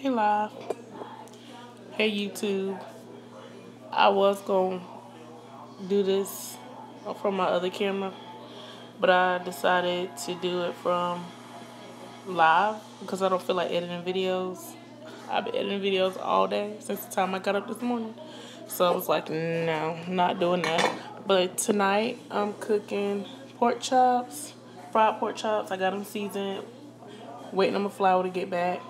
Hey live. Hey YouTube. I was going to do this from my other camera, but I decided to do it from live because I don't feel like editing videos. I've been editing videos all day since the time I got up this morning. So I was like, no, not doing that. But tonight I'm cooking pork chops, fried pork chops. I got them seasoned, waiting on my flour to get back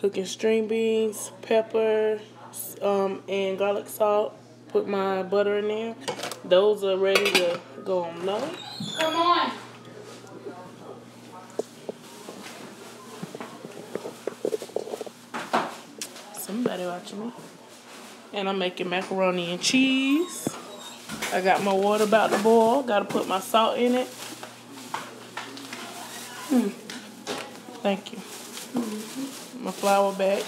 cooking string beans, pepper, um, and garlic salt. Put my butter in there. Those are ready to go on low. Come on. Somebody watching me. And I'm making macaroni and cheese. I got my water about to boil. Got to put my salt in it. Hmm. Thank you my flour back.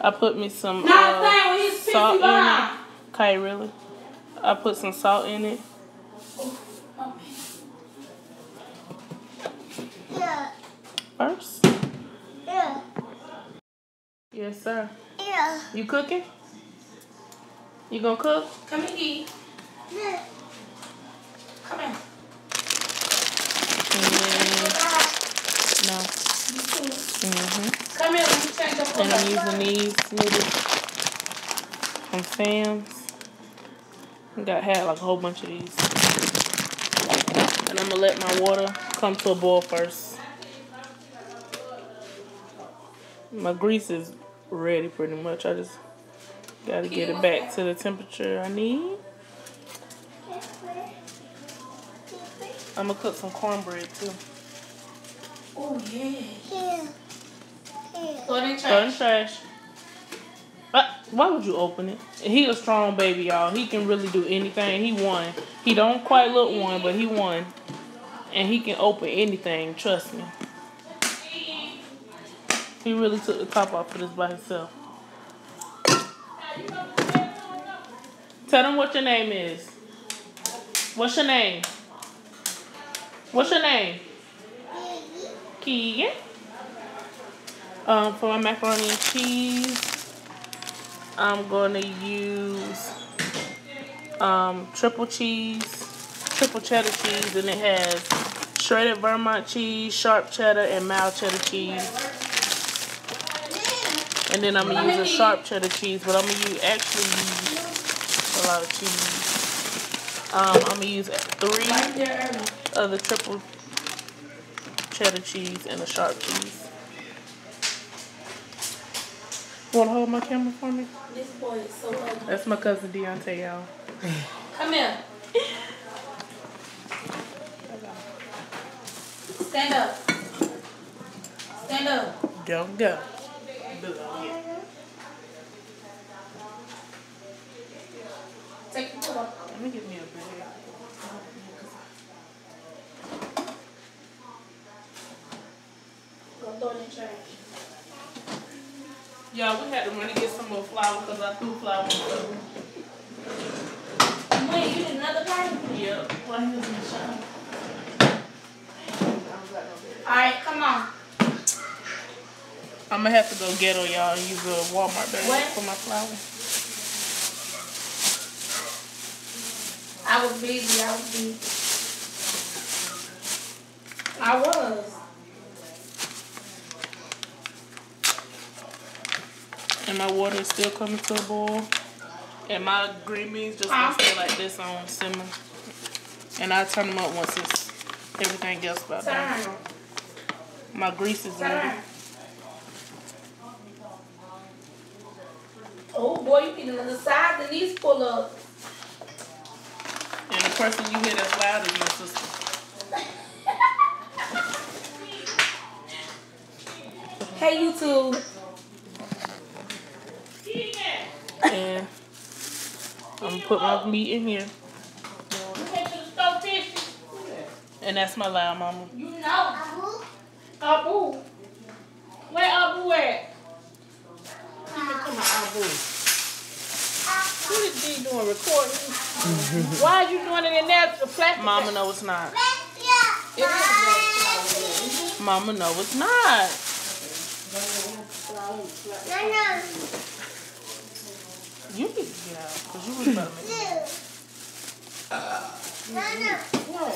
I put me some uh, salt in it. Okay, really? I put some salt in it. Yeah. First? Yeah. Yes, sir. Yeah. You cooking? You gonna cook? Come here, eat. Yeah. Come here. No. Mm-hmm. Come here, let me change And I'm using these noodles from Sam's. I got had like a whole bunch of these. And I'm gonna let my water come to a boil first. My grease is ready pretty much. I just gotta get it back to the temperature I need. I'm gonna cook some cornbread too. Oh, yeah. Yeah. Yeah. Throw it in Throw it in trash. trash. Uh, why would you open it? He a strong baby, y'all. He can really do anything. He won. He don't quite look one, but he won. And he can open anything. Trust me. He really took the top off of this by himself. Tell them what your name is. What's your name? What's your name? Um, for my macaroni and cheese, I'm going to use um, triple cheese, triple cheddar cheese, and it has shredded Vermont cheese, sharp cheddar, and mild cheddar cheese. And then I'm going to use a sharp cheddar cheese, but I'm going to use, actually use a lot of cheese. Um, I'm going to use three of the triple cheddar cheese and a sharp cheese. You Want to hold my camera for me? This boy is so ugly. That's my cousin Deontay, y'all. Come here. Stand up. Stand up. Don't go. Take your. Let me get me a bag. Go throw it in trash. Y'all, we had to run to get some more flour because I threw flour on the stove. Wait, you did another party? Yep. Well, he was in the shower. Alright, come on. I'm gonna have to go ghetto, y'all, and use a Walmart bag What? for my flour. I was busy. I was busy. I was. And my water is still coming to a boil. And my green beans just gonna stay like this on simmer. And I turn them up once it's everything else about done. My grease is ready. Oh boy, you getting on the side and these pull up. And the person you hear that's loud is my sister. Hey YouTube. And I'm gonna put my meat in here. You head to the stove fishing. And that's my loud mama. You know. Abu. Abu? Where Abu at? Come on, Abu. What is he doing? Recording? Why are you doing it in there? The plastic Mama, no, it's not. It is. Mama, no, it's not. Nana. You need to get out because you was about to make Two. Nana. Mm-hmm. What?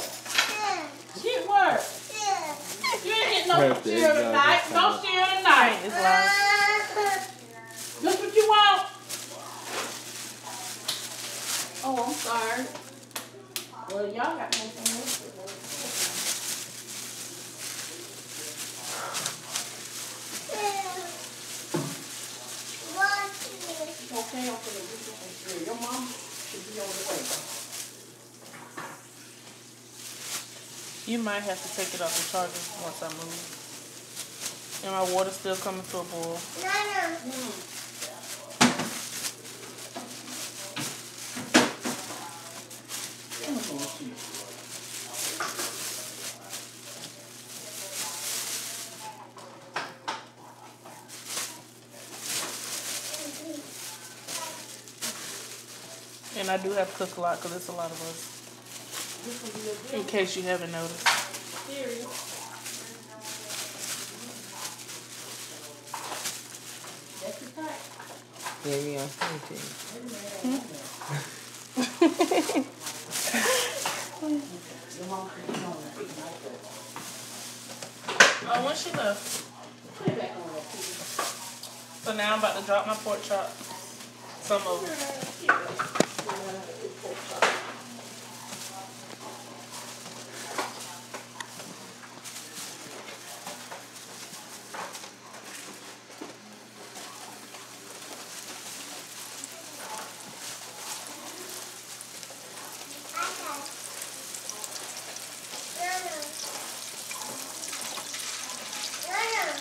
Get work. Two. You ain't getting no Birthday, cereal tonight. that's No fine. cereal tonight. It's like, That's what you want? Oh, I'm sorry. Well, y'all got no phone. One, two. Okay, I'm gonna do. Your mom should be on the way. you might have to take it off the charger once I move. And my water's still coming to a boil. Nana. And I do have to cook a lot because it's a lot of us. In case you haven't noticed. Yeah, big night. Oh, when she left. So now I'm about to drop my pork chop. Some of them. Nana. Nana.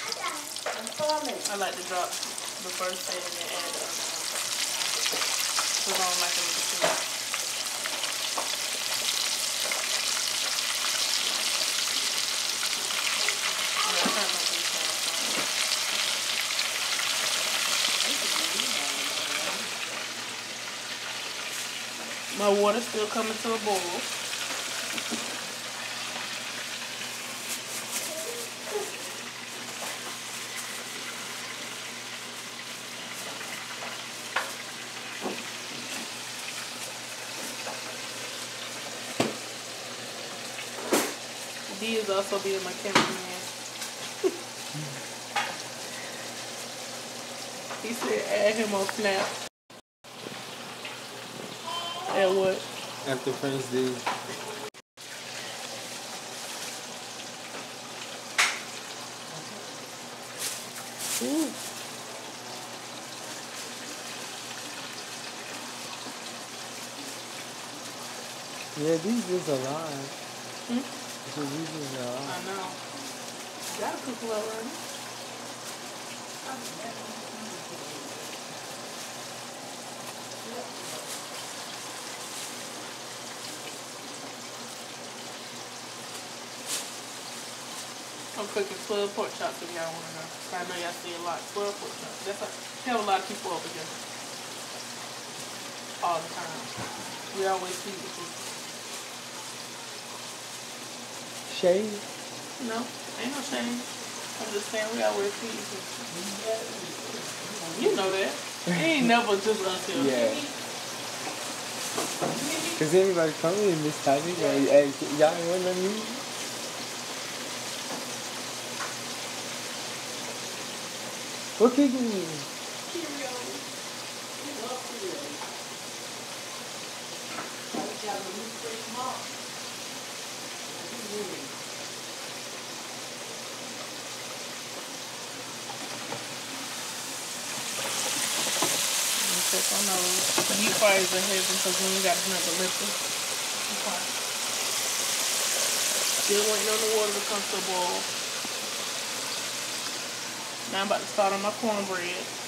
I got it. I'm coming. I like to drop the first thing and then add up. Because I don't like them to too. Yeah, I kinda like these kind of fries. My water's still coming to a boil. D is also being my cameraman. he said add him on Snap. And what? After first day. Ooh. Yeah, these is a lot. Hmm? So these is a I lot. know. Gotta cook a little right? I'm cooking 12 pork chops if y'all want to know. I know y'all see a lot. 12 pork chops. That's a hell of a lot of people over here. All the time. We always feed the people. Shade? No, ain't no shame. I'm just saying we always feed the people. You know that. It ain't never just us here. Yeah. Cause everybody come in this topic like, hey, y'all want to me? What kicking me? Let me check on those. The meat fries are heavy because we ain't got another liquor. Okay. Still waiting on the water to come to a boil. Now I'm about to start on my cornbread.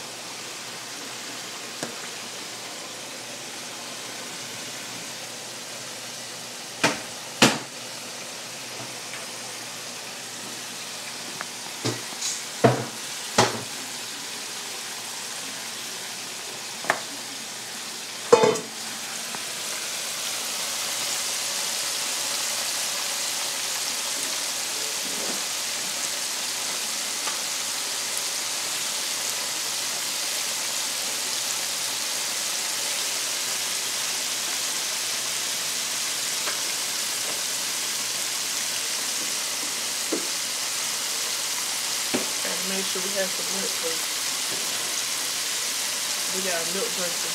Have some milk first. We got a milk drinker.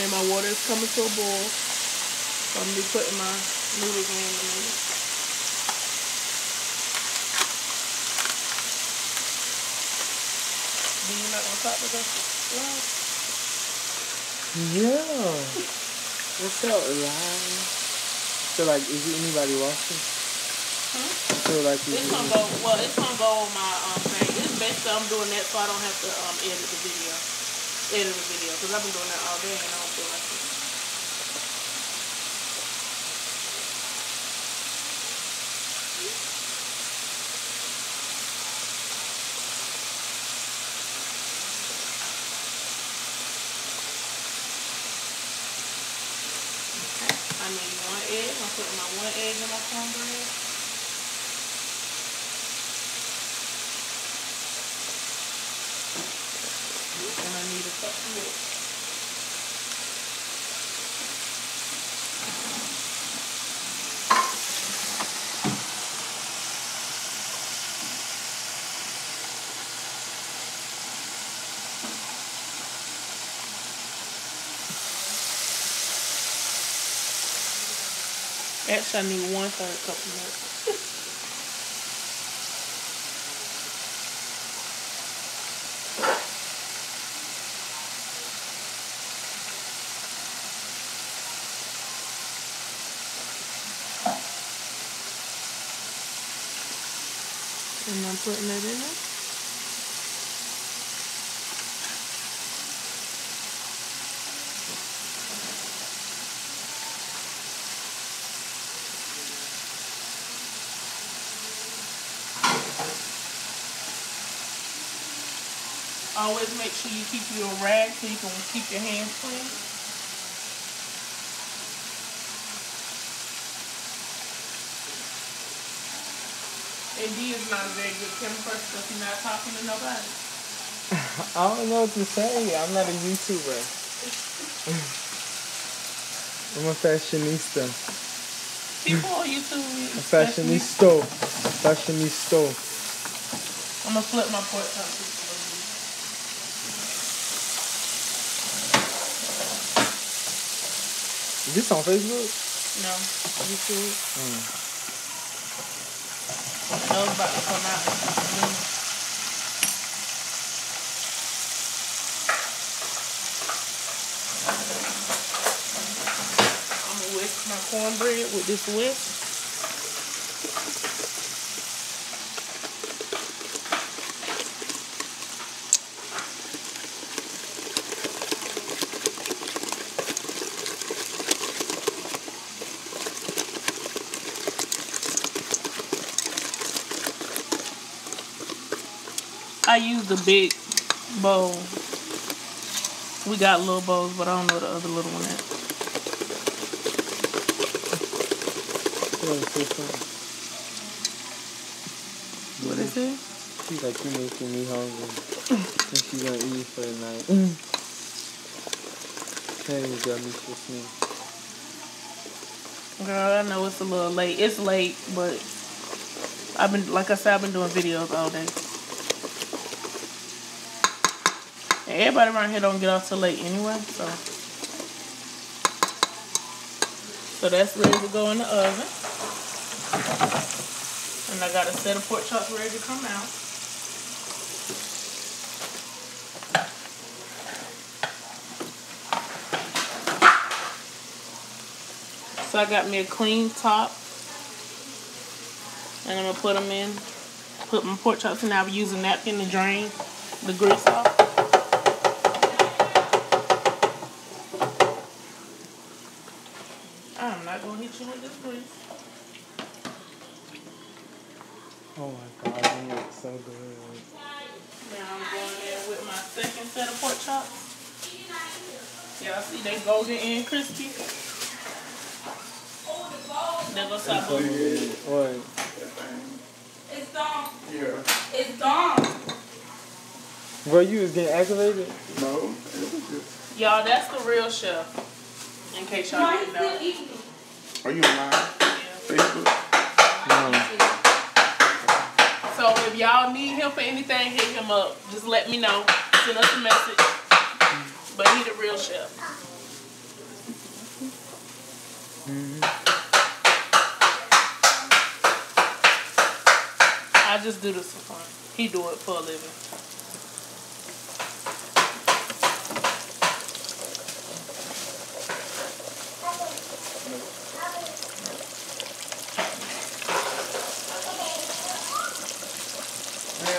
And my water is coming to a boil. So I'm gonna be putting my noodles in a minute. Do you not gonna talk to us? Yeah. What's up, Ryan? So like, is it anybody watching? I feel like It's gonna go. Well, it's gonna go on my um thing. It's basically I'm doing that so I don't have to um edit the video, edit the video because I've been doing that all day and I don't feel like it. Okay. I need one egg. I'm putting my one egg in my cornbread. And I need a cup of milk. Actually, I need one third cup of milk. And I'm putting that in there. Always make sure you keep your rag so you can keep your hands clean. And D is not a very good camera person because he's not talking to nobody. I don't know what to say. I'm not a YouTuber. I'm a fashionista. People on YouTube, A fashionista. Fashionista. I'm gonna flip my pork just a little bit. This on Facebook? No, YouTube. Mm. I know about to come out in just a minute. I'm gonna whisk my cornbread with this whisk. I use the big bowl. We got little bowls, but I don't know the other little one at. Yeah, say something. What is it? She's like, you making me hungry. and she gonna eat for the night. hey, you got me for me. Girl, I know it's a little late. It's late, but I've been, like I said, I've been doing videos all day. And everybody around here don't get off till late anyway, so. So that's ready to go in the oven. And I got a set of pork chops ready to come out. So I got me a clean top. And I'm gonna put them in. Put my pork chops in. I'll use a napkin to drain the grease off. I'm not gonna hit you with this grease. Oh my god, it looks so good. Now I'm going in with my second set of pork chops. Y'all see they golden and crispy. There goes our boo. What? It's gone. Yeah. It's gone. Bro, you was getting activated? No, it was just. Y'all, that's the real chef. In case y'all No, he's didn't know. Are you on live? Facebook? So if y'all need him for anything, hit him up. Just let me know. Send us a message. But he the real chef. Mm-hmm. I just do this for fun. He do it for a living. Yeah.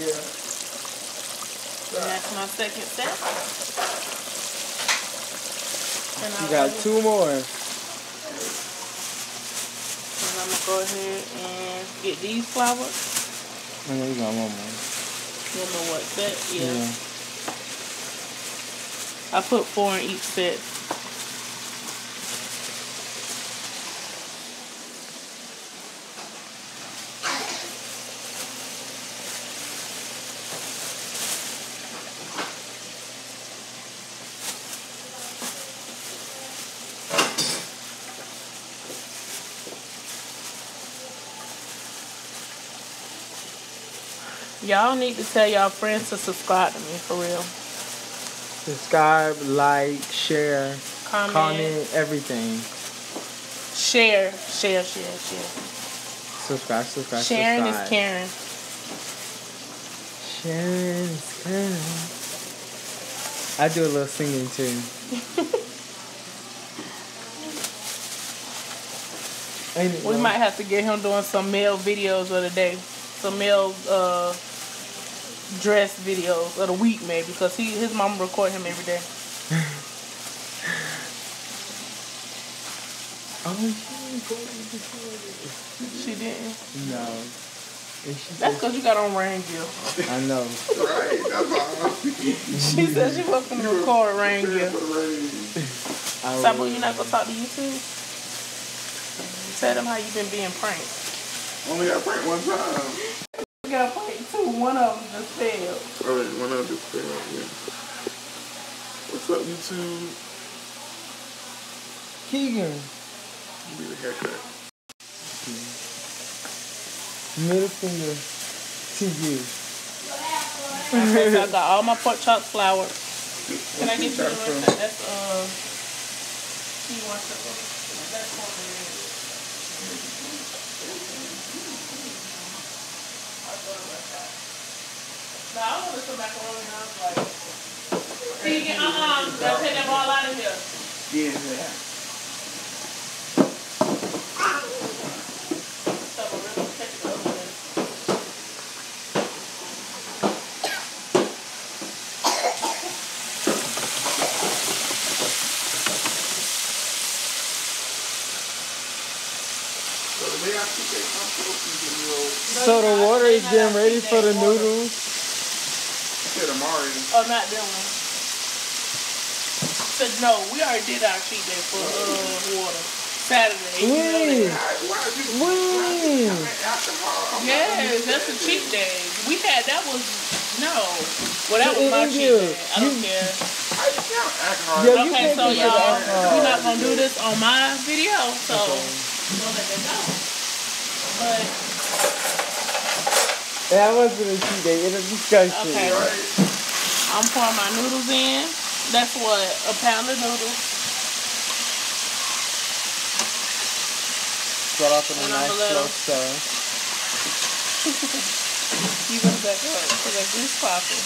Yeah. And that's my second step. And You got go- two more. And I'm gonna go ahead and get these flowers. I know you got one more. You know what set? Yeah. Yeah. I put four in each set. Y'all need to tell y'all friends to subscribe to me for real. Subscribe, like, share, Comment, comment, everything. share, share, share, share. Subscribe, subscribe, Sharing subscribe. is caring. Sharing is caring. I do a little singing too. We might have to get him doing some male videos of the day, some male uh, dress videos of the week maybe, because he his mom record him every day. Oh, she recorded before. She didn't. No. That's because you got on rain gear. I know. Right, that's. She said she wasn't gonna record rain gear. I Sabu, will. you not gonna talk to YouTube? Tell them how you've been being pranked. Only got pranked one time. You got pranked too. One of them just failed. Alright, one of them just failed. here. What's up, YouTube? Keegan. Give me the haircut. Middle finger to you. I got all my pork chop flour. Can I get you the rest of that? That's uh. You want to? That's one. No, I wanted some macaroni. and I was like, Vegan, uh-uh, gotta take that ball out of here. Yeah. So we're really taking it over there. So the day I see that, I'm supposed to give me old. So the water is getting ready for the noodles. Said Amari. Oh, not that one. Said no, we already did our cheat day for uh water. Saturday. you know When? Why, why you? When? Alcohol. I'm Yes, that's a cheat day. We had that was no. Well, that was my cheat day. I don't you- care. How you count alcohol? Yeah, you Okay, so y'all, we're not gonna do this on my video, so we'll let that go. But That wasn't a cheat day. It's a discussion. Okay. I'm pouring my noodles in. That's what a pound of noodles. Start off with a nice slow stir. You gonna back up because that grease popping.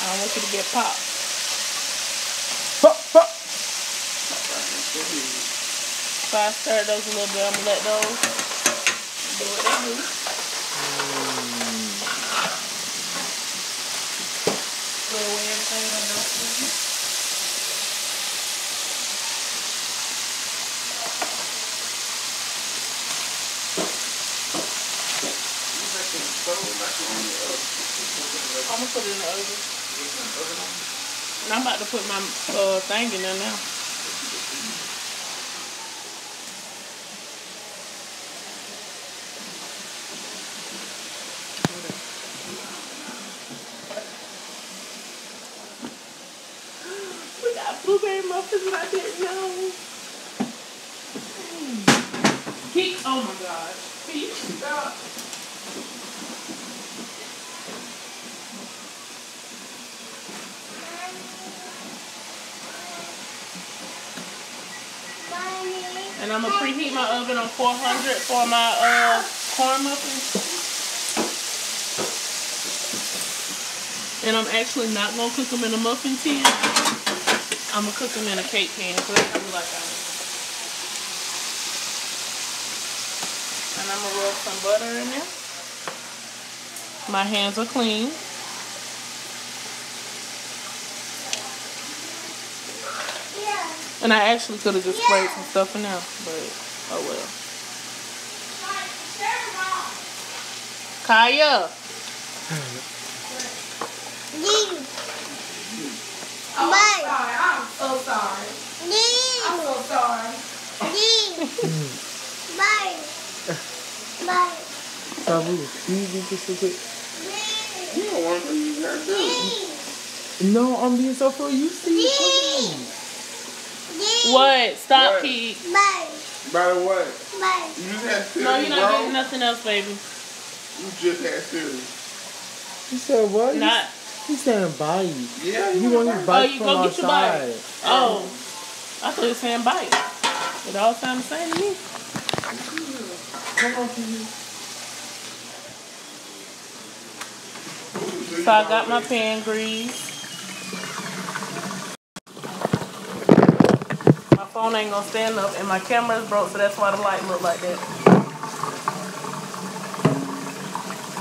I don't want you to get popped. Fuck, fuck. So I stir those a little bit. I'm gonna let those do what they do. Throw away everything I know. I'm gonna put it in the oven. And I'm about to put my uh, thing in there now. We got blueberry muffins and I didn't know. He, oh my gosh. Can you stop? And I'm gonna preheat my oven on 400 for my uh, corn muffins. And I'm actually not gonna cook them in a muffin tin. I'm gonna cook them in a cake pan because that's how we like ours. And I'm gonna rub some butter in there. My hands are clean. And I actually could have just sprayed some stuff in there, but oh well. Kaya, Oh, I'm sorry. I'm so sorry. I'm so sorry. Sabu, can you do this real quick? You don't want to you gotta do. No, I'm being so full. You see it. what? Stop, What? Pete. By the way, you just had cereal, No, you're not bro. getting nothing else, baby. You just had cereal. You said what? Not. He saying bite. Yeah, You want his Oh, bite you from go get your bite. outside. Oh, I thought you were saying bite. It all sounds the same to me. Come on, Pee. So I got my pan grease. My phone ain't gonna stand up, and my camera's broke, so that's why the light look like that.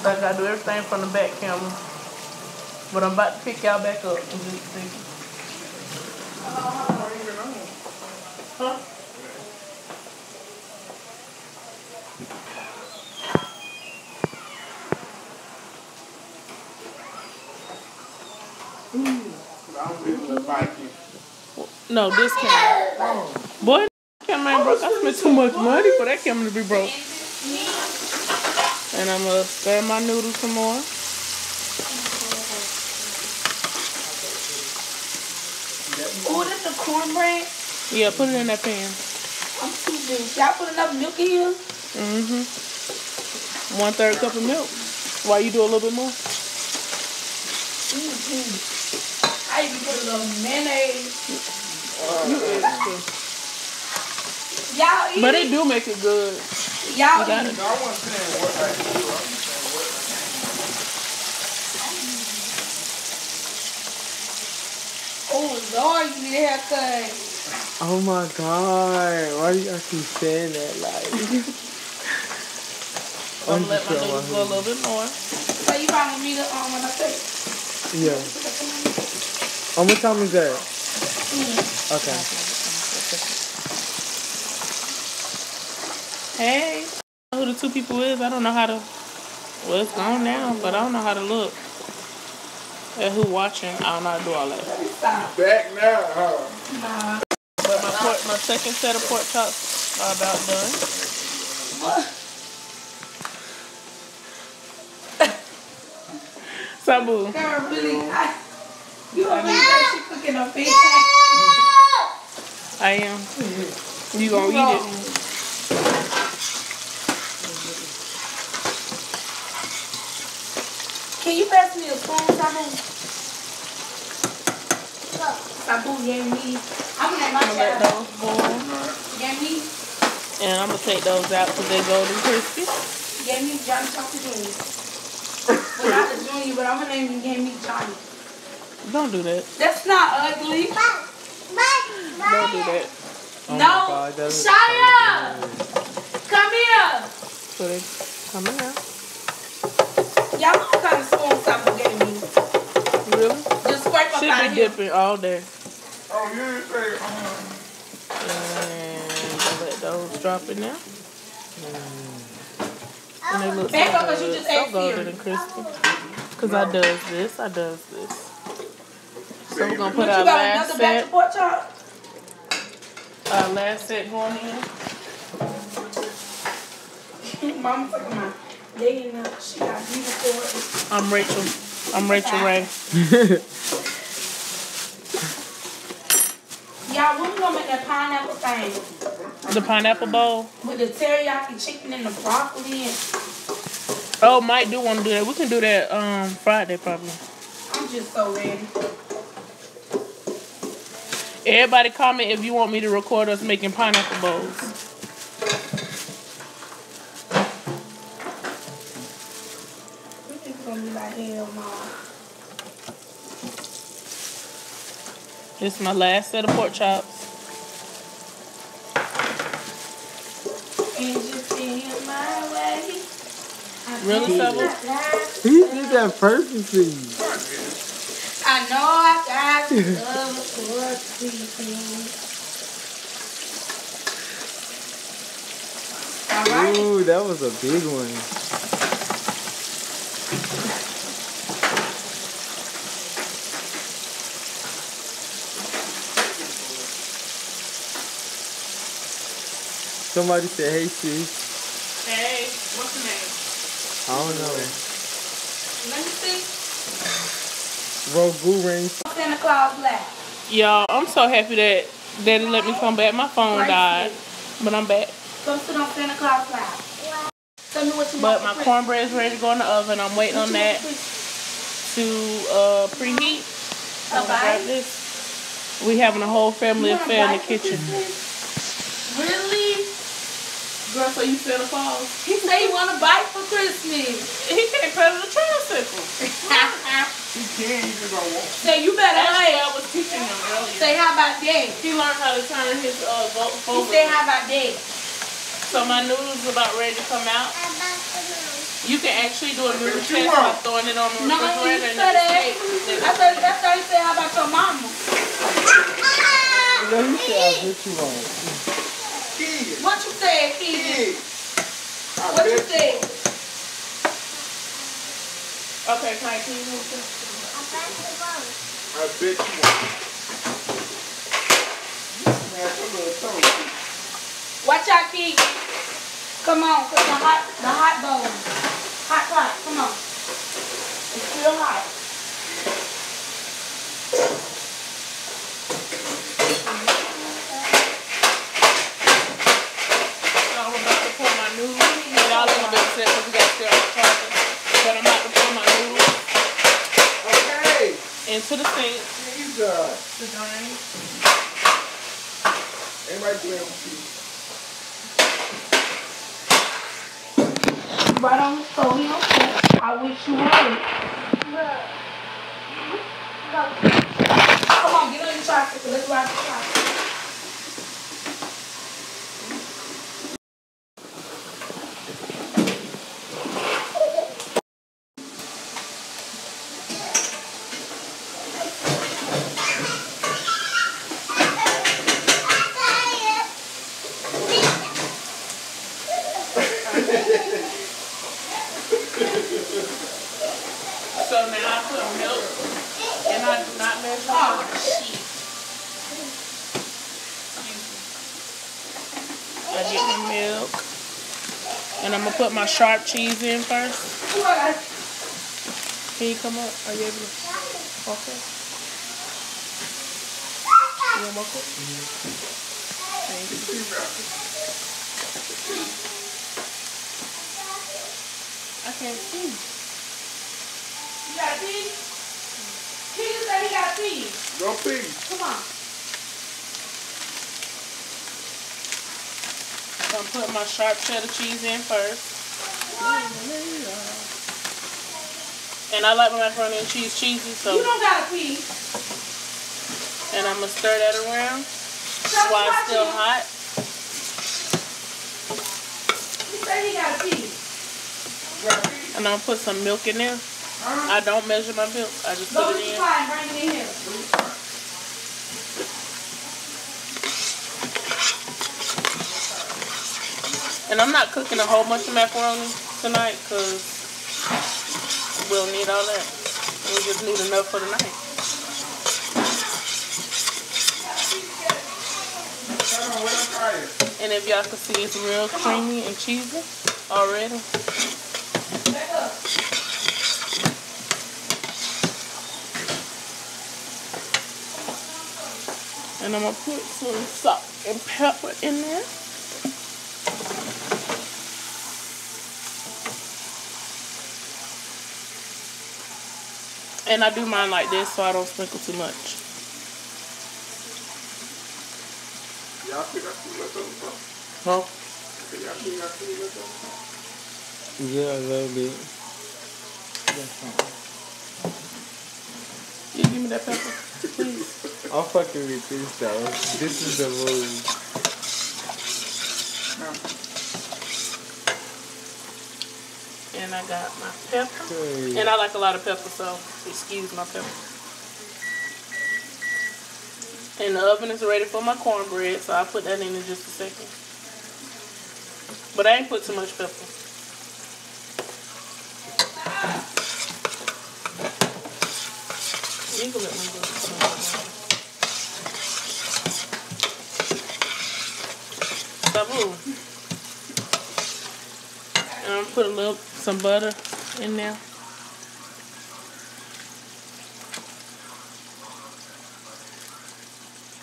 So I gotta do everything from the back camera. But I'm about to pick y'all back up. in just a second. Huh? I'm feeling the Viking. No, this camera. Oh. Boy, that camera ain't broke. I spent too much money for that camera to be broke. And I'm gonna stir my noodles some more. Oh, that's the cornbread. Yeah, put it in that pan. I'm too big. Y'all put enough milk in here? Mm-hmm. One third cup of milk. Why you do a little bit more? Mm-hmm. I even put a little mayonnaise. You. Y'all eat But it do make it good. Y'all got it. No, I wasn't saying what I do. I'm just saying what I Oh, Lord, you need a haircut. Oh my god. Why do you keep saying that? Like, I'm gonna let my throwing noodles go a little bit more. So you brought me the um when I say. Yeah. Oh, what time is that? Mm. Okay. Hey, I don't know who the two people is. I don't know how to. Well, it's gone now, but I don't know how to look. At who watching? I don't know how to do all that. Stop. Back now, huh? Nah. But my pork, my second set of pork chops are about done. What? Sabu, Girl, really, I, you don't believe that she cooking a big I am. You gonna eat it? Can you pass me a spoon, Sabu? Sabu gave me. I'm gonna let my I'm gonna let child. those boil, Gave me, and I'm gonna take those out because they're golden crispy. gave me Johnny Chocolate Junior. Without the junior, but I'm gonna name him gave me Johnny. Don't do that. That's not ugly. Don't do that. Oh no, my God, Shia, come here. So they come here. Y'all know what kind of spoon Sabu gave me? Really? Just scrape up Should out be of here. dipping all day. Oh, you didn't say, um, And I let those drop in there. And they look Back so up 'cause you good. just so ate golden cereal. and crispy. Cause I does this, I does this. So we're gonna What put you our got last another batch set, of pork chop? our last set going in. Mama talking about they in the, she got beautiful. I'm Rachael. I'm Rachael Ray. Y'all, when we gonna make that pineapple thing? The pineapple bowl. With the teriyaki chicken and the broccoli and Oh, might do want to do that. We can do that um Friday probably. I'm just so ready. Everybody comment if you want me to record us making pineapple bowls. This is my last set of pork chops. And just in my way. I Really, can't Sabu? lie. He did that purposely. I know I got love for sleeping. All right. Ooh, that was a big one. Somebody said, hey, sis. Hey, what's the name? I don't know. Let me see. Rogu rings. Santa Claus laugh. Y'all, I'm so happy that Daddy let me come back. My phone died, but I'm back. Go sit on Santa Claus lap. Tell me what you But want my cornbread is ready to go in the oven. I'm waiting on that to uh, preheat. I'm gonna grab this. We having a whole family affair in the kitchen. Really? Girl, so you Santa Claus? He say he want a bike for Christmas. He can't pedal the tricycle. He can, he just go walk. want. say you better Actually, hurry. I was teaching him earlier. Say how about that? He learned how to turn his uh, vote He forward. say how about that? So my noodles about ready to come out. You can actually do a noodle What test by throwing it on the No, you refrigerator and said then that. it's I thought that's how he said how about your mama. Let me see how good you want. Kid, What you said, Keegan? kid. What you bet said? Okay, can I keep moving? I bet you want. Man, some little toe. Watch out, Keegan. Come on, put the hot, the hot bowl. Hot pot, come on. It's still hot. So I'm about to pour my noodles. And y'all ain't gonna be upset because we got to stay on the charger. But I'm about to pour my noodles Okay. Into the sink. Jesus. The drain. Everybody playing with you. Right on the stove, don't care. I wish you would. Come on, get on your tricycle. Let's ride the tricycle. So now I put milk and I do not measure Oh, my shit. I get my milk. And I'm gonna put my sharp cheese in first. Can you come up? Are you able to? Okay. You want more cook? Thank you. I can't see. You got a pee? Keegan said he got a pee. Go pee. Come on. I'm putting my sharp cheddar cheese in first. And I like my macaroni and cheese cheesy, so You don't gotta pee. and I'm gonna stir that around Stop while it's still hot. He said he got a pee. And I'm gonna put some milk in there. Uh-huh. I don't measure my milk. I just Go put it in. bring it in here. And I'm not cooking a whole bunch of macaroni tonight because we'll need all that. We just need enough for the night. And if y'all can see, it's real creamy and cheesy already. And I'm gonna put some salt and pepper in there. And I do mine like this so I don't sprinkle too much. I see leftovers? Huh? Y'all think I see leftovers? Yeah, a little bit. You give me that pepper, please. I'm fucking with this though. This is the move. And I got my pepper. Hey. And I like a lot of pepper, so excuse my pepper. And the oven is ready for my cornbread, so I'll put that in in just a second. But I ain't put too much pepper. You can let me do it. Sabu. And I'm gonna put a little some butter in there.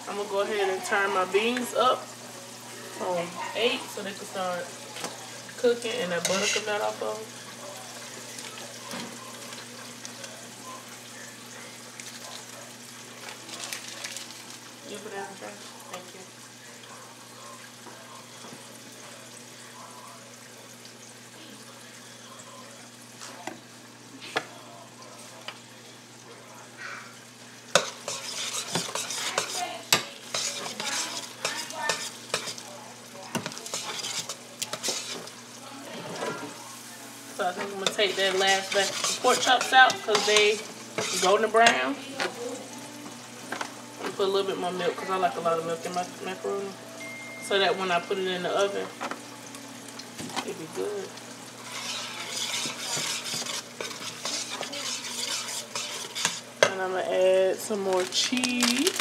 I'm gonna go ahead and turn my beans up on eight so they can start cooking and that butter come out off of 'em. You put that in the trash? Thank you. So I think I'm gonna take that last batch of pork chops out because they golden brown. And put a little bit more milk because I like a lot of milk in my macaroni. So that when I put it in the oven, it'll be good. And I'm gonna add some more cheese.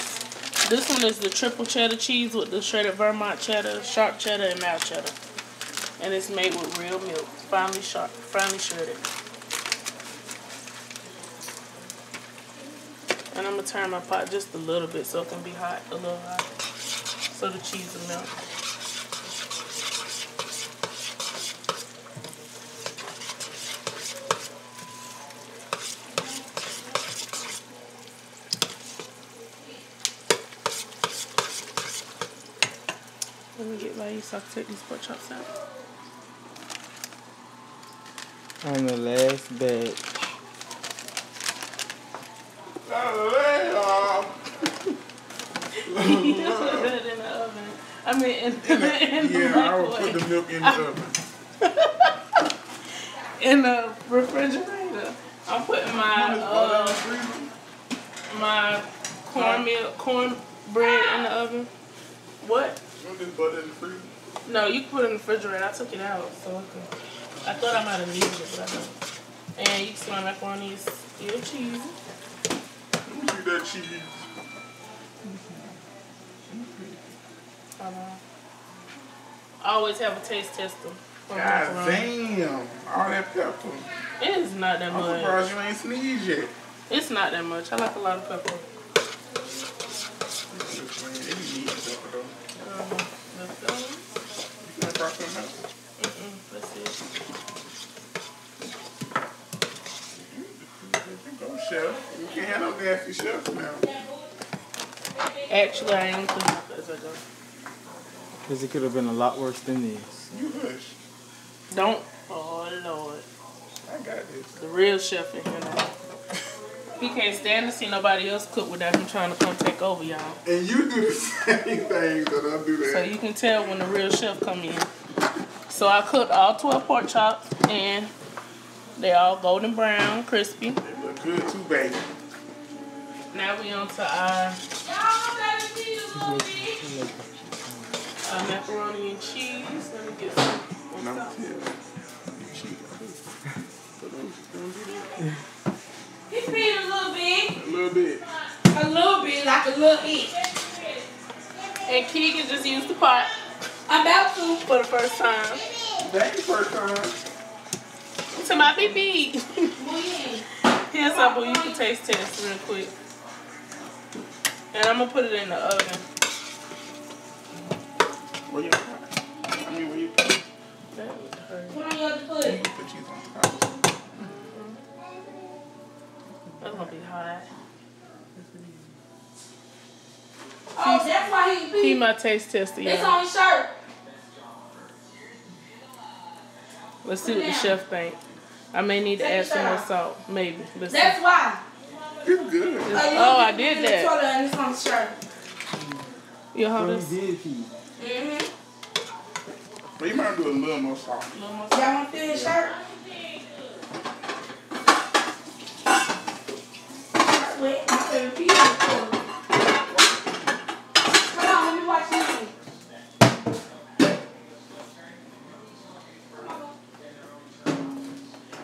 This one is the triple cheddar cheese with the shredded Vermont cheddar, sharp cheddar, and mild cheddar. And it's made with real milk, finely sharp, finely shredded. And I'm gonna turn my pot just a little bit so it can be hot, a little hot, so the cheese will melt. Let me get my so I can take these pork chops out. On the last batch. Uh-huh. You just put it in the oven. I mean, in, in the Yeah, I will put the milk in the oven. in the refrigerator. I'm putting my uh, my cornmeal cornbread in the oven. What? Put this butter in the freezer. No, you can put it in the refrigerator. I took it out, so I. I thought I might have needed it, but I don't. And you can see my macaroni is still cheesy. Me see that cheese. Hold on. I always have a taste tester. God damn. All that pepper. It is not that I'm much. surprised you ain't sneezed yet. It's not that much. I like a lot of pepper. Um. Go chef. You can't have no nasty chef now. Actually, I am cleaning up as I go. Because it could have been a lot worse than this. You hush. Don't. Oh, Lord. I got this. The real chef in here now. He can't stand to see nobody else cook without him trying to come take over, y'all. And you do the same thing that I do that. So you can tell when the real chef come in. So I cooked all 12 pork chops and they all golden brown, crispy. They look good too, baby. Now we on to our, our macaroni and cheese. Let me get some. No, what's up? yeah. You cheat. Don't do that. He peed a little bit. A little bit. A little bit, like a little bit. And Keegan just used the pot I'm about to. for the first time. That ain't the first time. To my BB. Here's something you can taste test real quick. And I'm gonna put it in the oven. Where you I mean, where you put it? That would hurt. Put on your other foot. Put cheese on top. That's gonna be hot. Oh, that's why he He he. my taste tester, It's on his shirt. Let's see what the chef think. I may need to add some more salt. Maybe. Let's see. That's why. It's good. Uh, Oh, I did it in the that. And it's on his shirt. You hold this? He did pee. Mm-hmm. But you might do a little more salt. little more Y'all want to feel his shirt? Shirt. My favorite piece of the toilet. Come on, let me watch you.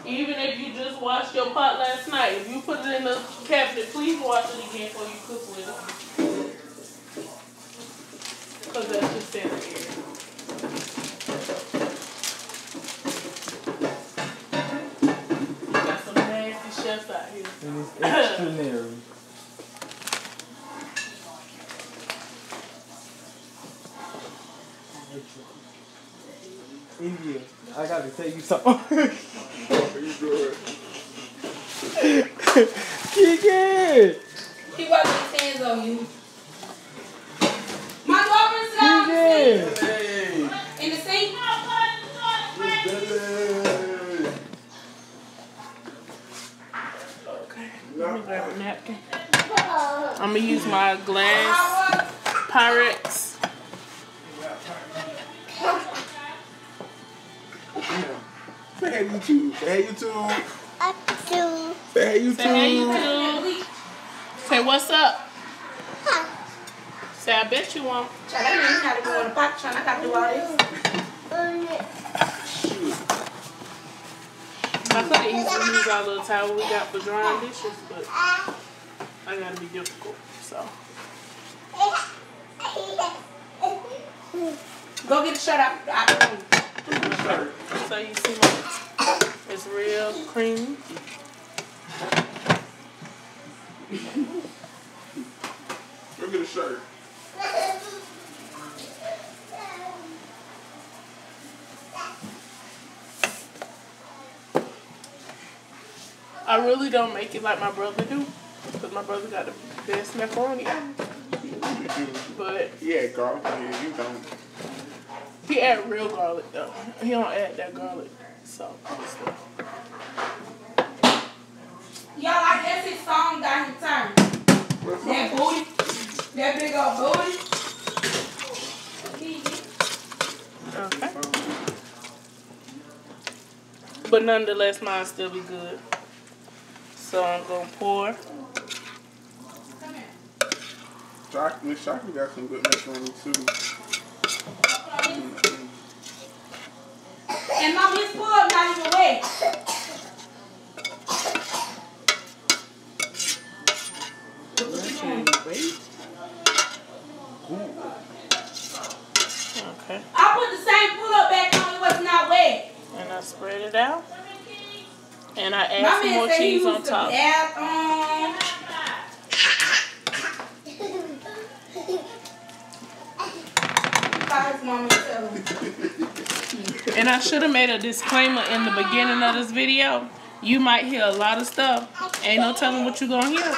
Even if you just washed your pot last night, if you put it in the cabinet, please wash it again before you cook with it. Because that's just sanitary. Got some nasty chefs out here. And it's extraordinary. India, I gotta tell you something. You good. Kiki! He wiping his hands on you. My daughter sit down in the Kiki! Hey. sink. In the sink. Hey. Okay. Let me grab a napkin. I'm going to use my glass Howard. Pyrex. Say hey YouTube. Say hey YouTube. Say hey YouTube. Say hey, YouTube. Say what's up. Say I bet you won't. Child, I didn't know how to go in the pot. Child, I got to do all this. I could have easily used our little towel we got for drying dishes, but I gotta be difficult. So Go get the shirt out, out the room. so you see my it's real creamy. Go get a shirt. I really don't make it like my brother do, because my brother got the best macaroni ever. But Yeah, garlic. Yeah, you don't. he add real garlic though. He don't add that garlic so. and stuff. Y'all like that's his song down his turn. That booty. That big old booty. Okay. But nonetheless, mine still be good. So I'm gonna pour. Shock, Miss Shocky got some good macaroni too. And mom, his pull not even wet. Okay. I put the same pull up back on, it was not wet. And I spread it out. And I add My some more cheese on top. bathroom. By his mama too. And I should have made a disclaimer in the beginning of this video. You might hear a lot of stuff. Ain't no telling what you're gonna hear.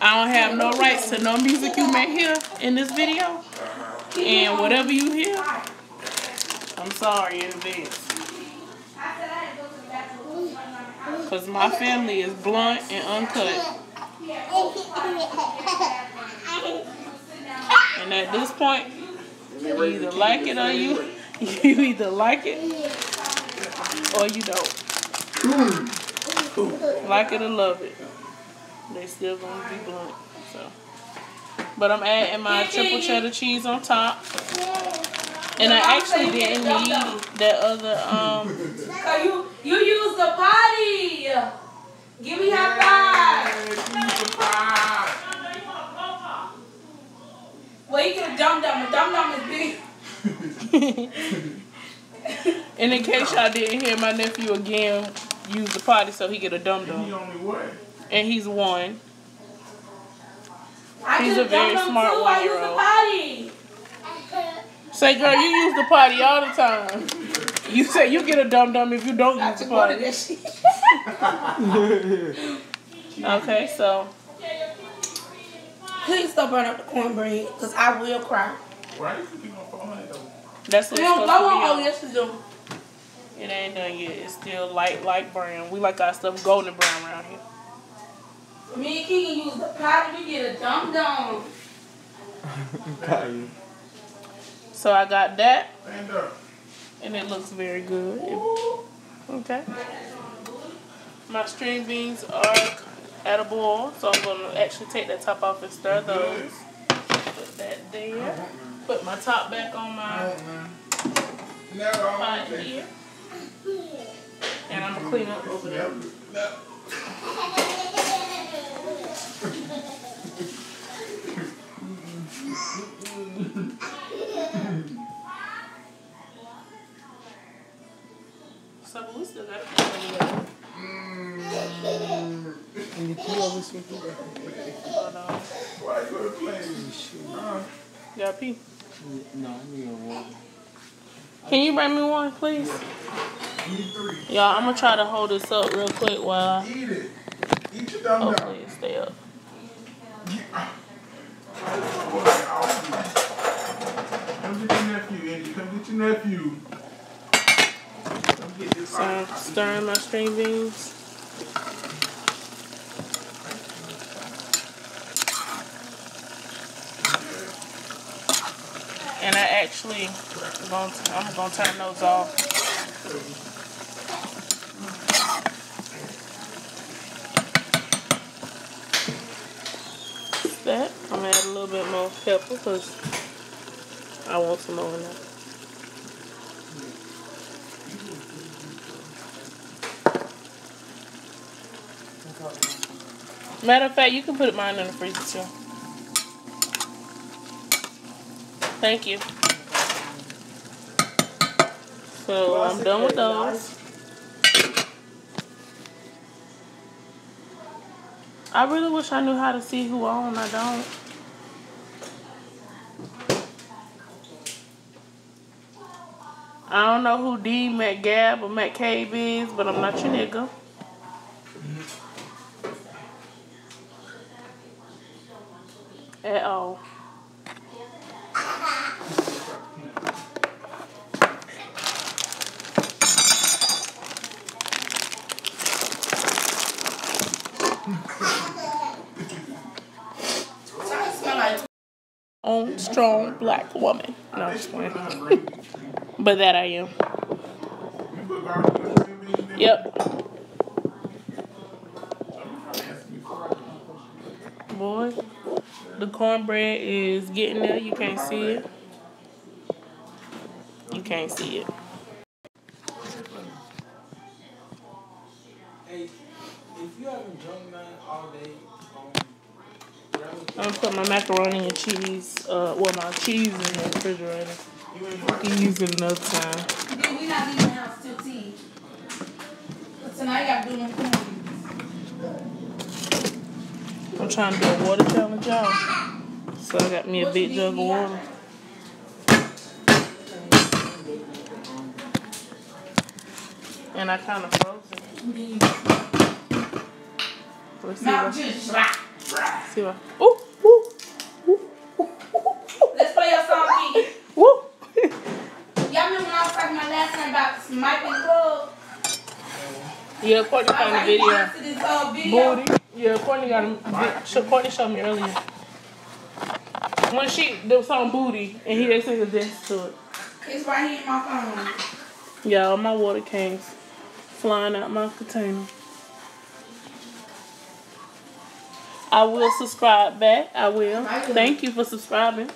I don't have no rights to no music you may hear in this video. And whatever you hear, I'm sorry in advance. I said I had to go to the bathroom. Because my family is blunt and uncut. And at this point, you either like it or you you either like it or you don't. Like it or love it. They still gonna be blunt. So but I'm adding my triple cheddar cheese on top. And I actually didn't need that other um Cause you you use the potty. Give me high five. Well, you get a dum dum. A dum dum is big. and in case y'all didn't hear my nephew again use the potty so he get a dum He dum. only what? And he's one. I He's a very smart too. I use the one-year-old. potty. Say girl, you use the potty all the time. You say you get a dum dum if you don't I use the potty. that shit. Okay, so Please stop burning up the cornbread, because I will cry. Why you keep on 400 though? that's what We it's supposed to be. Oh, yes, we do. It ain't done yet. It's still light, light brown. We like our stuff golden brown around here. Me and Keegan use the powder. We get a dum dum. So I got that, and it looks very good. Okay. My string beans are at a boil, so I'm gonna actually take that top off and stir those. Put that there. Put my top back on my pot here. And I'm gonna clean up over there. So we still gotta put it together. And the key always seems to Hold on. Why you gonna play? Oh, huh? You got pee? Mm, no, I need a water. Can you bring me one, please? Eat three. Y'all, I'm gonna try to hold this up real quick while Eat it. Eat your dumb hopefully it stay up. Come get your nephew, Andy. Come get your nephew. So I'm stirring my string beans. And I actually going to, I'm gonna turn those off. That I'm gonna add a little bit more pepper because I want some more in. Matter of fact, you can put mine in the freezer too. Thank you. So I'm done with those. I really wish I knew how to see who on. I don't. I don't know who D, Matt Gab, or Matt Cave is, but I'm not your nigga. All. Smell Own strong black woman. No, I'm just playing. But that I am. Yep. Boy, the cornbread is getting there. You can't see it. You can't see it. Hey, if you haven't drunk nothing all day, um, grab a I'm gonna put my macaroni and cheese, uh, well, my cheese in the refrigerator. You can use it another time. Then we not leaving the house till tea. But tonight you gotta do them cornbread. I'm trying to do a water challenge, y'all. So I got me a big jug of water. And I kind of froze it. Let's see what. See what. Ooh, ooh, Let's play your song, Keegan. woo. Y'all remember when I was talking about last time about Mike and Club? yeah, Courtney found the like, you video. want to this video? Booty. Yeah, Courtney got a. sh- Courtney showed me earlier. When she, there was on Booty, and he they sing a dance to it. It's right here in my phone. Yeah, all my water cans flying out my container. I will subscribe back. I will. Thank you for subscribing.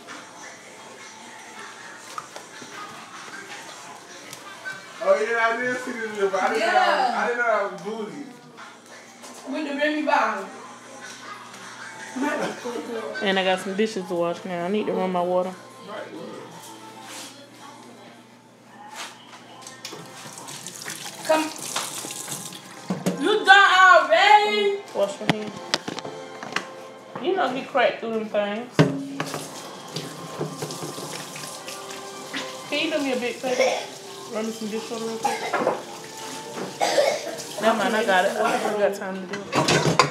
Oh yeah, I did see this video, but I didn't know Yeah. I didn't know that was booty. With the Remy bottle. And I got some dishes to wash now. I need to run my water. Come. You done already? Wash my hands. You know he cracked through them things. Can you do me a big favor? Run me some dishwater real quick. Never mind, I got it. I got time to do it.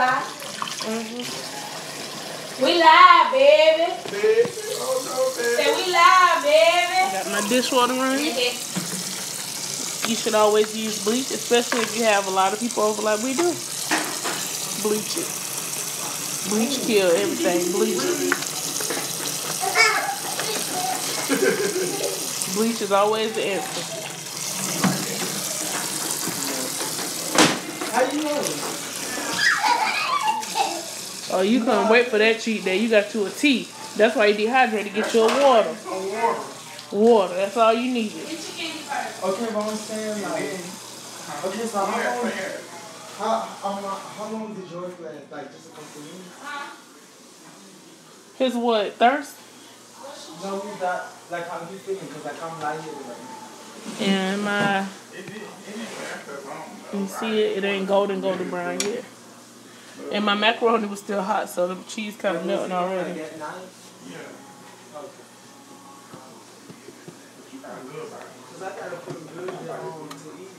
live? Mm-hmm. We live, baby. Baby, oh no, Say baby. we live, baby. Got my dishwater running. Mm-hmm. You should always use bleach, especially if you have a lot of people over like we do. Bleach it. Bleach kill everything. Bleach it. Bleach is always the answer. How you know? Oh, you couldn't wait for that cheat day. You got you a tea. That's why you dehydrated. Get you a water. Oh, water. That's all you needed. Okay, but I'm saying like, okay, so how long, how, um, how long did yours last? Like just a couple minutes? His what? Thirst? No, we got like how you feeling? Cause like I'm lying here right And my, you see it? It ain't golden, golden brown yet. And my macaroni was still hot, so the cheese kind of melting now. already. Like at night? Okay. Cause I gotta put them good on to eat.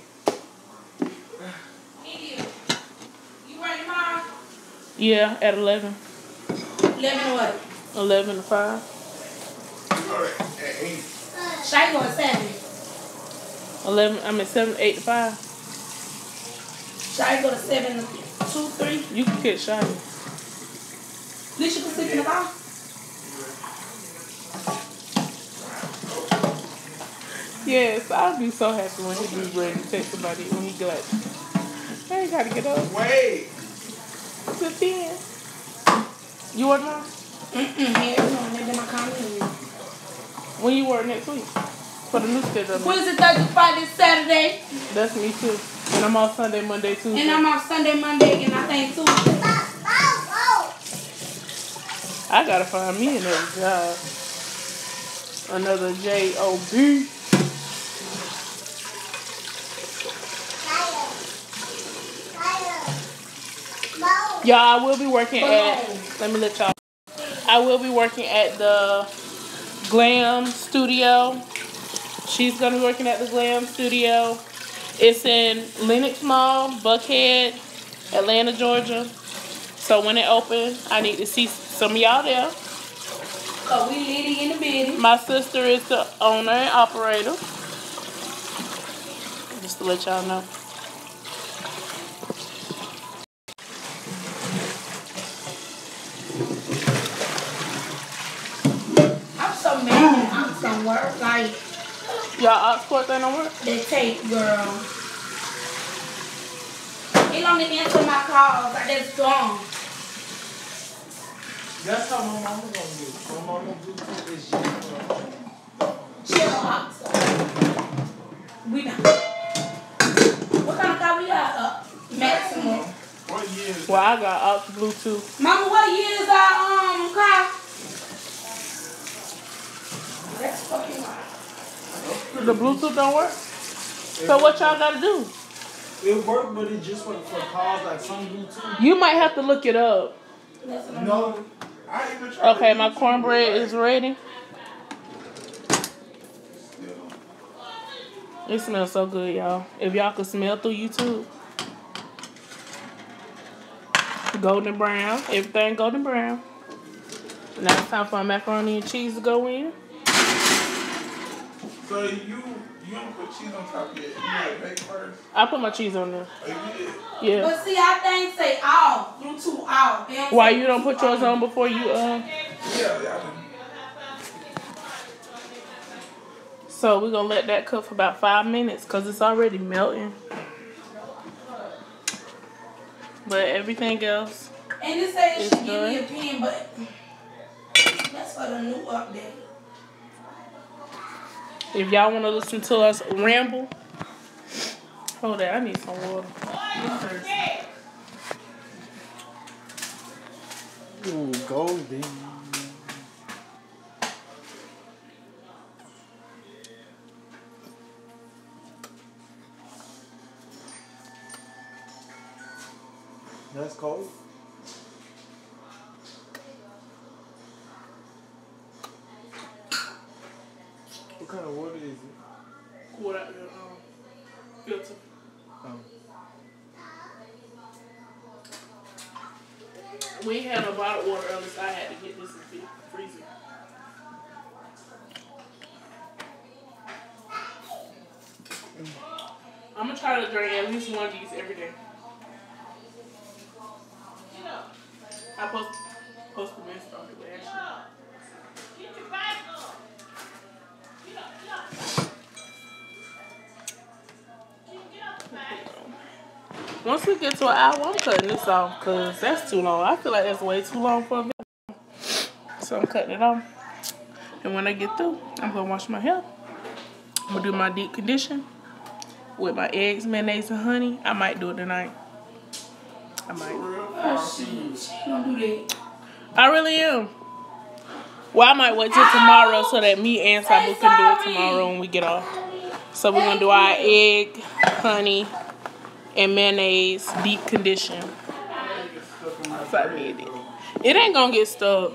You ready, Mom? Yeah, at 11. 11 what? 11 to 5. All right, At eight. Shy going 7. 11, I mean 7, 8 to 5. Shy go to 7, 2, 3. You can catch shiny. At least you can sleep in the car. Yes, I'll be so happy when he be ready to take somebody when he be like, I ain't gotta get up. Wait. 10. You work now? Mm-mm. Yeah, you know, maybe my. When you work next week? For the new schedule. Wednesday, Thursday, Friday, Saturday. That's me too. And I'm off Sunday, Monday, Tuesday. And I'm off Sunday, Monday, and I think Tuesday. I gotta find me another job. Another J-O-B. Y'all, I will be working at, let me let y'all, I will be working at the Glam Studio. She's gonna be working at the Glam Studio. It's in Lenox Mall, Buckhead, Atlanta, Georgia. So when it opens, I need to see some of y'all there. Cause we litty in the building. My sister is the owner and operator. Just to let y'all know. I'm so mad. I'm some work. Like, Y'all ox court they don't work? they take, girl. He don't even answer my calls. Like, that's gone. That's how my mama gonna do. My mama Bluetooth is just Chill out. We done. What kind of car we got? Uh, maximum. What year Well, I got ox Bluetooth. Mama, what year is our um car? That's fucking right. The Bluetooth don't work? So what y'all gotta do? It worked, but it just for, for cars like some Bluetooth. You might have to look it up. That's what I'm No, I even tried Okay, to my use cornbread is ready. It smells so good, y'all. If y'all could smell through YouTube. Golden brown. Everything golden brown. Now it's time for our macaroni and cheese to go in. So you you don't put cheese on top yet. You gotta bake first. I put my cheese on there. Oh, you? Yeah. But see, I think say off, Bluetooth off. They don't Why you don't put yours on before you uh Yeah, yeah. so we're gonna let that cook for about five minutes because it's already melting. But everything else And it say it It's should give me a good. pin, but that's for the new update. If y'all want to listen to us ramble, hold on, I need some water. Ooh, golden. that's cold. What kind of water is it? Pour out the um, filter. Um, We had a bottle of water earlier, so I had to get this in the freezer. I'm gonna try to drink at least one of these to an hour, I'm cutting this off because that's too long. I feel like that's way too long for a video. So I'm cutting it off. And when I get through, I'm going to wash my hair. I'm going to do my deep condition with my eggs, mayonnaise, and honey. I might do it tonight. I might. I really am. Well, I might wait till tomorrow so that me and Sabu can do it tomorrow when we get off. So we're going to do our egg, honey, and mayonnaise deep condition. It ain't gonna get stuck.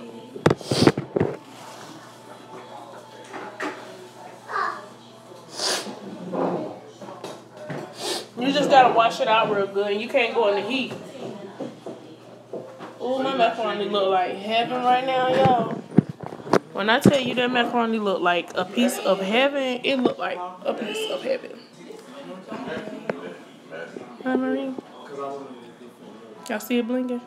You just gotta wash it out real good. You can't go in the heat. Oh, my macaroni look like heaven right now, y'all. When I tell you that macaroni look like a piece of heaven, it look like a piece of heaven. Hi, Marie. Y'all see it blinking?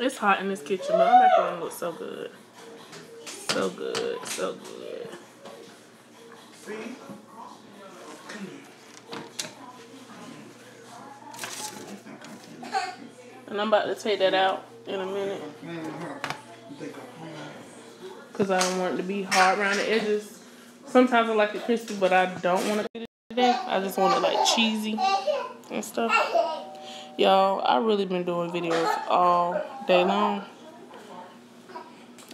It's hot in this kitchen, but our macaroni looks so good. So good, so good. And I'm about to take that out in a minute. Because I don't want it to be hard around the edges. Sometimes I like it crispy, but I don't want to get it today. I just want it like cheesy and stuff. Y'all, I really been doing videos all day long.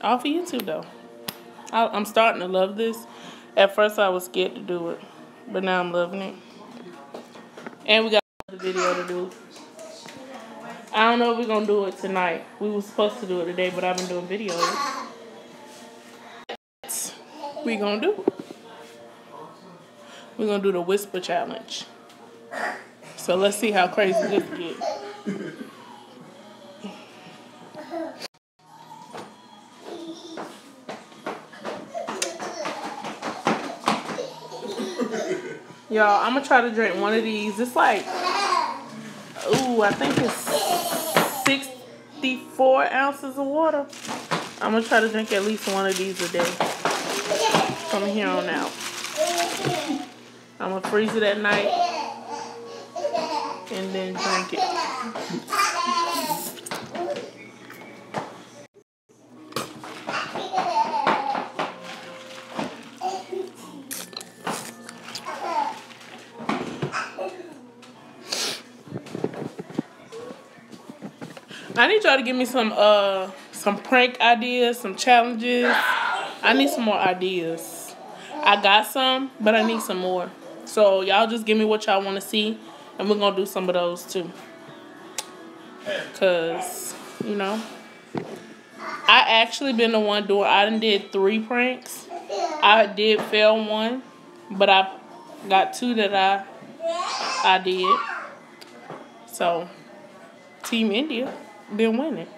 All for YouTube though. I, I'm starting to love this. At first I was scared to do it, but now I'm loving it. And we got another video to do. I don't know if we're gonna do it tonight. We were supposed to do it today, but I've been doing videos. We gonna do. We're gonna do the whisper challenge. So let's see how crazy this gets. Y'all, I'm gonna try to drink one of these. It's like, ooh, I think it's 64 ounces of water. I'm gonna try to drink at least one of these a day from here on out. I'm gonna freeze it at night and then drink it. I need y'all to give me some uh some prank ideas, some challenges. I need some more ideas. I got some, but I need some more. So y'all just give me what y'all want to see, and we're gonna do some of those too. Cause you know, I actually been the one doing. I done did three pranks. I did fail one, but I got two that I I did. So, Team India been winning.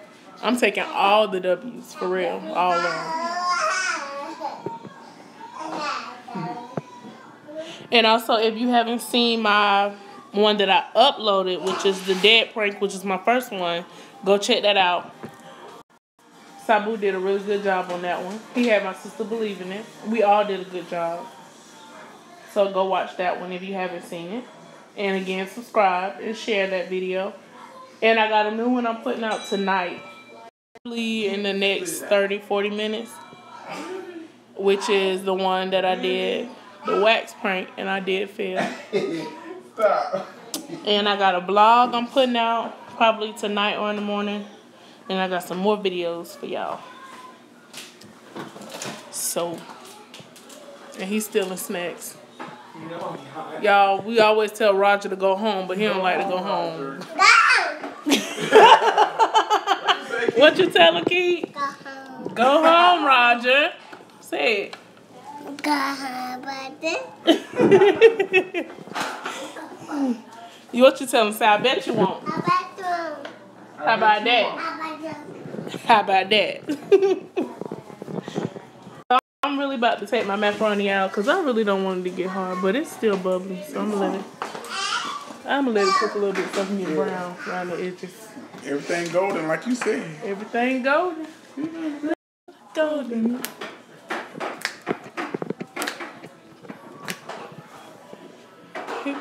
I'm taking all the W's for real, all of them. And also, if you haven't seen my one that I uploaded, which is the dead prank, which is my first one, go check that out. Sabu did a really good job on that one. He had my sister believing it. We all did a good job. So go watch that one if you haven't seen it. And again, subscribe and share that video. And I got a new one I'm putting out tonight. Probably in the next 30, 40 minutes. Which is the one that I did, the wax prank, and I did fail. Stop. And I got a blog I'm putting out probably tonight or in the morning. And I got some more videos for y'all. So, and he's stealing snacks. Y'all, we always tell Roger to go home, but he don't like to go home. what you tell him, Keith? Go home. Go home, Roger. Say it. Go home, buddy. You what you tell him? Say, I bet you won't. How about that? How about that? I'm really about to take my macaroni out because I really don't want it to get hard, but it's still bubbling, so I'm gonna let it. I'm gonna let it cook a little bit so it can get brown around the edges. Everything golden, like you said. Everything golden. Mm-hmm. Golden.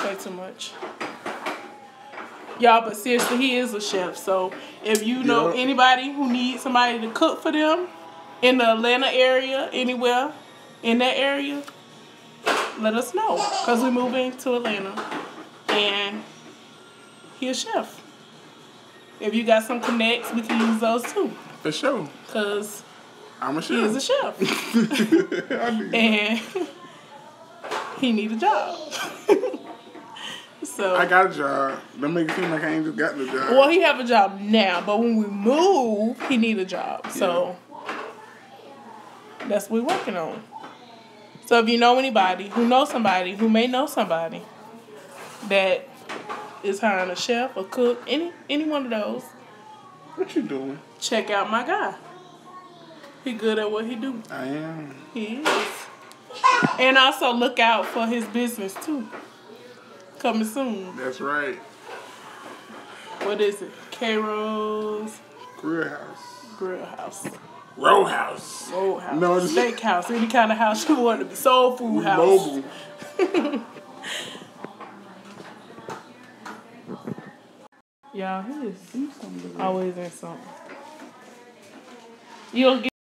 He play too much. Y'all, but seriously, he is a chef. So if you know Yep. anybody who needs somebody to cook for them in the Atlanta area, anywhere in that area, let us know. Because we're moving to Atlanta. And he a chef. If you got some connects, we can use those too. For sure. Because I'm a he is a chef. chef. And he need a job. so I got a job. Don't make it seem like I ain't just got the job. well, he have a job now, but when we move, he need a job. So that's what we're working on. So if you know anybody who knows somebody who may know somebody that is hiring a chef or cook, any any one of those, What you doing? check out my guy. He good at what he do. I am. He is. And also look out for his business too. Coming soon. That's right. What is it? K-Rose Grill house. Grill House. Row house. Road house. No, just- Steakhouse. Any kind of house you want to be. Soul food house. Mobile. Y'all, he is always in something. You'll get